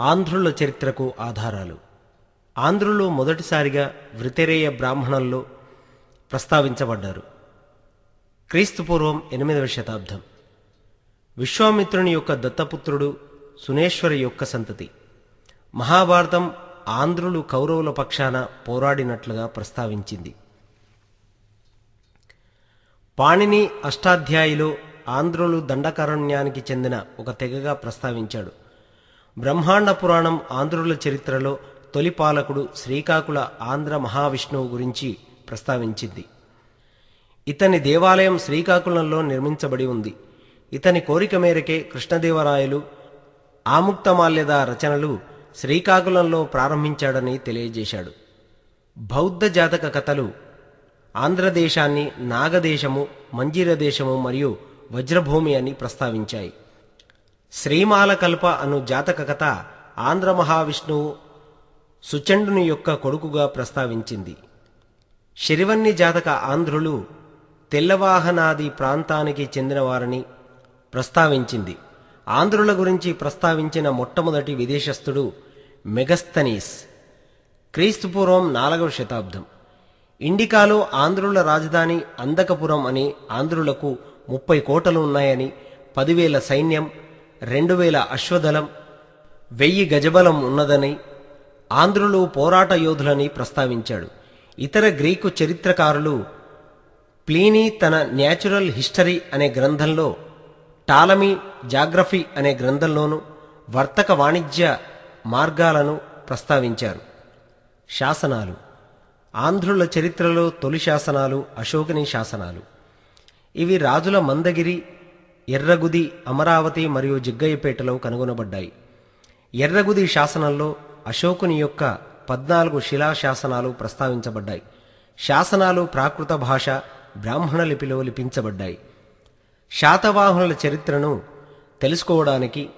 ఆంధ్రుల చరిత్రకు ఆధారాలు. ఆంధ్రులు మొదటిసారిగా వృతిరేయ బ్రాహ్మణుల్లో ప్రస్తావించబడ్డారు. క్రీస్తుపూర్వం ఎనిమిదవ శతాబ్దం. విశ్వామిత్రుని యొక్క దత్తపుత్రుడు సునేశ్వరి యొక్క సంతతి. మహాభారతం ఆంధ్రులు కౌరవుల పక్షాన పోరాడినట్లుగా ప్రస్తావించింది. పాణిని అష్టాధ్యాయిలో ఆంధ్రులు దండకారణ్యానికి చెందిన ఒక తెగగా ప్రస్తావించాడు. బ్రహ్మాండ పురాణం ఆంధ్రుల చరిత్రలో తొలి పాలకుడు శ్రీకాకుళ ఆంధ్ర మహావిష్ణువు గురించి ప్రస్తావించింది. ఇతని దేవాలయం శ్రీకాకుళంలో నిర్మించబడి ఉంది. ఇతని కోరిక మేరకే కృష్ణదేవరాయలు ఆముక్తమాల్యద రచనలు శ్రీకాకుళంలో ప్రారంభించాడని తెలియజేశాడు. బౌద్ధ జాతక కథలు ఆంధ్రదేశాన్ని నాగదేశము మంజీర దేశము మరియు వజ్రభూమి అని ప్రస్తావించాయి. శ్రీమాలకల్ప అను జాతక కథ ఆంధ్ర మహావిష్ణువు సుచండుని యొక్క కొడుకుగా ప్రస్తావించింది. శరివన్ని జాతక ఆంధ్రులు తెల్లవాహనాది ప్రాంతానికి చెందినవారని ప్రస్తావించింది. ఆంధ్రుల గురించి ప్రస్తావించిన మొట్టమొదటి విదేశస్థుడు మెగస్తనీస్ క్రీస్తుపూర్వం నాలుగవ శతాబ్దం. ఇండికాలో ఆంధ్రుల రాజధాని అందకపురం అని ఆంధ్రులకు ముప్పై కోటలు ఉన్నాయని పదివేల సైన్యం రెండు వేల అశ్వదళం వెయ్యి గజబలం ఉన్నదని ఆంధ్రులు పోరాట యోధులని ప్రస్తావించాడు. ఇతర గ్రీకు చరిత్రకారులు ప్లీనీ తన న్యాచురల్ హిస్టరీ అనే గ్రంథంలో టాలమీ జాగ్రఫీ అనే గ్రంథంలోనూ వర్తక వాణిజ్య మార్గాలను ప్రస్తావించారు. శాసనాలు. ఆంధ్రుల చరిత్రలో తొలి శాసనాలు అశోకని శాసనాలు. ఇవి రాజుల మందగిరి ఎర్రగుది అమరావతి మరియు జిగ్గయ్యపేటలో కనుగొనబడ్డాయి. ఎర్రగుది శాసనంలో అశోకుని యొక్క పద్నాలుగు శిలా శాసనాలు ప్రస్తావించబడ్డాయి. శాసనాలు ప్రాకృత భాష బ్రాహ్మణ లిపిలో లిపించబడ్డాయి. శాతవాహనుల చరిత్రను తెలుసుకోవడానికి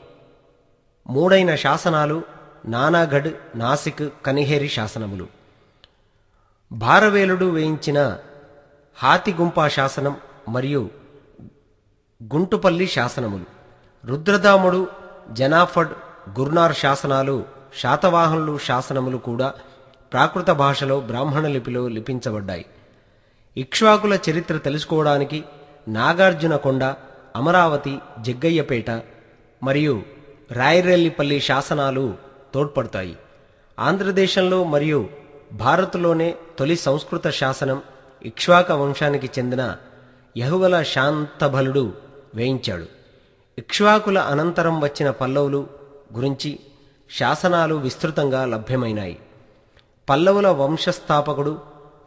మూడైన శాసనాలు నానాగఢ్ నాసిక్ కనిహేరి శాసనములు. భారవేలుడు వేయించిన హాతిగుంపా శాసనం మరియు గుంటుపల్లి శాసనములు. రుద్రదాముడు జనాఫడ్ గుర్నార్ శాసనాలు శాతవాహనులు శాసనములు కూడా ప్రాకృత భాషలో బ్రాహ్మణ లిపిలో లిపించబడ్డాయి. ఇక్ష్వాకుల చరిత్ర తెలుసుకోవడానికి నాగార్జున కొండ అమరావతి జగ్గయ్యపేట మరియు రాయరెల్లిపల్లి శాసనాలు తోడ్పడతాయి. ఆంధ్రదేశంలో మరియు భారత్లోనే తొలి సంస్కృత శాసనం ఇక్ష్వాక వంశానికి చెందిన యహువల శాంతభలుడు వేయించాడు. ఇక్ష్వాకుల అనంతరం వచ్చిన పల్లవులు గురించి శాసనాలు విస్తృతంగా లభ్యమైనాయి. పల్లవుల వంశస్థాపకుడు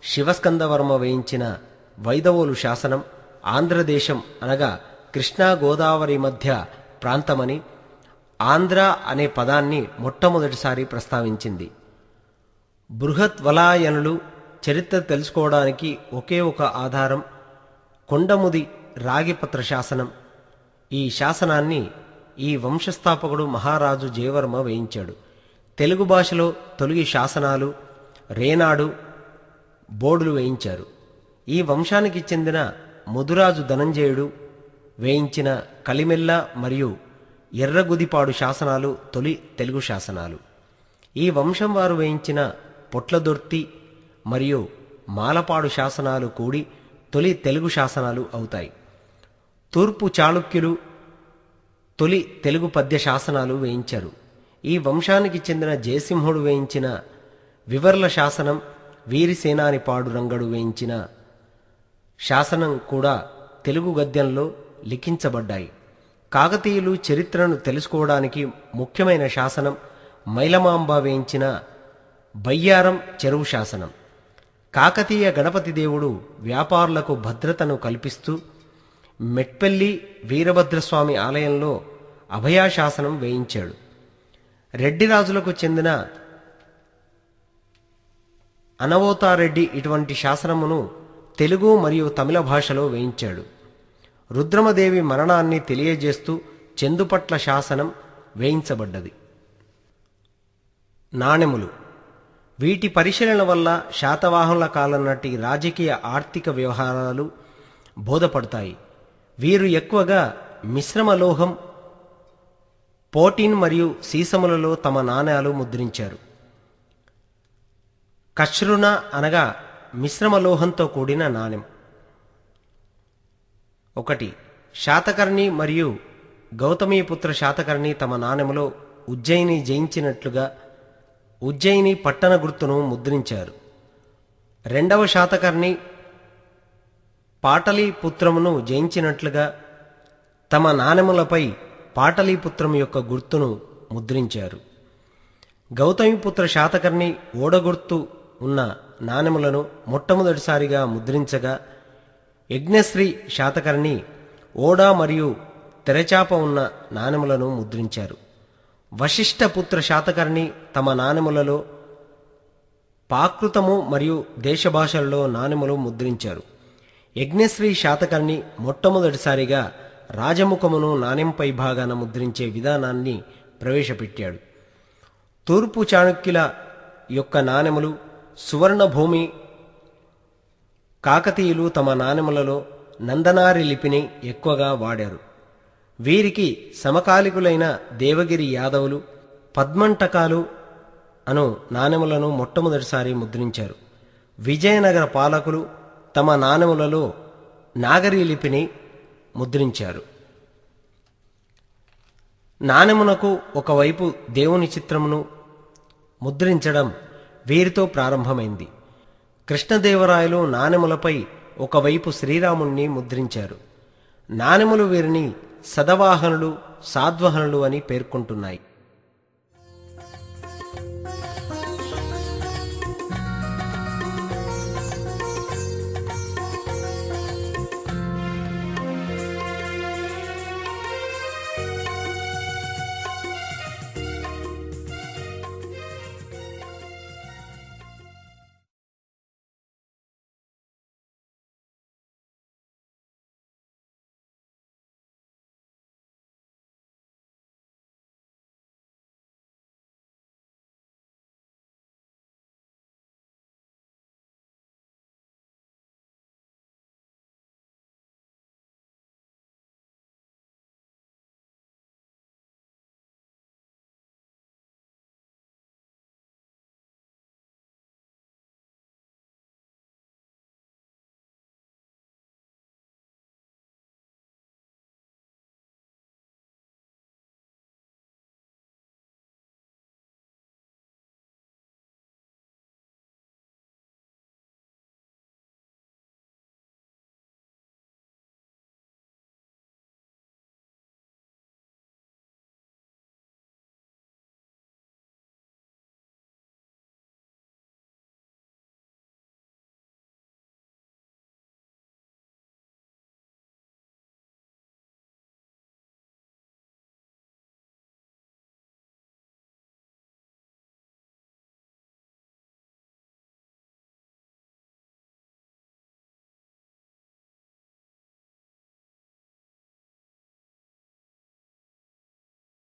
శివస్కందవర్మ వేయించిన వైదవోలు శాసనం ఆంధ్రదేశం అనగా కృష్ణా గోదావరి మధ్య ప్రాంతమని ఆంధ్ర అనే పదాన్ని మొట్టమొదటిసారి ప్రస్తావించింది. బృహత్ వలాయనులు చరిత్ర తెలుసుకోవడానికి ఒకే ఒక ఆధారం కొండముది రాగిపత్ర శాసనం. ఈ శాసనాన్ని ఈ వంశస్థాపకుడు మహారాజు జయవర్మ వేయించాడు. తెలుగు భాషలో తొలగి శాసనాలు రేనాడు బోర్డులు వేయించారు. ఈ వంశానికి చెందిన ముదురాజు ధనంజయుడు వేయించిన కలిమెల్ల మరియు ఎర్రగుదిపాడు శాసనాలు తొలి తెలుగు శాసనాలు. ఈ వంశం వారు వేయించిన పొట్లదొర్తి మరియు మాలపాడు శాసనాలు కూడి తొలి తెలుగు శాసనాలు అవుతాయి. తూర్పు చాళుక్యులు తొలి తెలుగు పద్య శాసనాలు వేయించారు. ఈ వంశానికి చెందిన జయసింహుడు వేయించిన వివర్ల శాసనం వీరిసేనాని పాడు రంగడు వేయించిన శాసనం కూడా తెలుగు గద్యంలో లిఖించబడ్డాయి. కాకతీయులు చరిత్రను తెలుసుకోవడానికి ముఖ్యమైన శాసనం మైలమాంబ వేయించిన బయ్యారం చెరువు శాసనం. కాకతీయ గణపతి దేవుడు వ్యాపారులకు భద్రతను కల్పిస్తూ మెట్పల్లి వీరభద్రస్వామి ఆలయంలో అభయాశాసనం వేయించాడు. రెడ్డి రాజులకు చెందిన అనవోతారెడ్డి ఇటువంటి శాసనమును తెలుగు మరియు తమిళ భాషలో వేయించాడు. రుద్రమదేవి మరణాన్ని తెలియజేస్తూ చెందుపట్ల శాసనం వేయించబడ్డది. నాణెములు. వీటి పరిశీలన వల్ల శాతవాహనుల కాలం నాటి రాజకీయ ఆర్థిక వ్యవహారాలు బోధపడతాయి. వీరు ఎక్కువగా మిశ్రమ లోహం పోటీన్ మరియు సీసములలో తమ నాణ్యాలు ముద్రించారు. కశ్రుణ అనగా మిశ్రమ లోహంతో కూడిన నాణెం ఒకటి శాతకర్ణి మరియు గౌతమీపుత్ర శాతకర్ణి తమ నాణెములో ఉజ్జయిని జయించినట్లుగా ఉజ్జయిని పట్టణ గుర్తును ముద్రించారు. రెండవ శాతకర్ణి పాటలీపుత్రమును జయించినట్లుగా తమ నాణెములపై పాటలీపుత్రం యొక్క గుర్తును ముద్రించారు. గౌతమిపుత్ర శాతకర్ణి ఓడగుర్తు ఉన్న నాణెములను మొట్టమొదటిసారిగా ముద్రించగా యజ్ఞశ్రీ శాతకర్ణి ఓడ మరియు తెరచాప ఉన్న నాణెములను ముద్రించారు. వశిష్ఠపుత్ర శాతకర్ణి తమ నాణెములలో పాకృతము మరియు దేశభాషల్లో నాణెములు ముద్రించారు. యజ్ఞశ్రీ శాతకర్ణి మొట్టమొదటిసారిగా రాజముఖమును నాణెంపై భాగాన ముద్రించే విధానాన్ని ప్రవేశపెట్టాడు. తూర్పు చాణక్యుల యొక్క నాణెములు సువర్ణభూమి కాకతీయులు తమ నాణెములలో నందనారి లిపిని ఎక్కువగా వాడారు. వీరికి సమకాలికులైన దేవగిరి యాదవులు పద్మంటకాలు అను నాణెములను మొట్టమొదటిసారి ముద్రించారు. విజయనగర పాలకులు తమ నాణములలో నాగరీ లిపిని ముద్రించారు. నాణెమునకు ఒకవైపు దేవుని చిత్రమును ముద్రించడం వీరితో ప్రారంభమైంది. కృష్ణదేవరాయలు నాణెములపై ఒకవైపు శ్రీరాముణ్ణి ముద్రించారు. నాణెములు వీరిని సదవాహనులు సాద్వహనులు అని పేర్కొంటున్నాయి.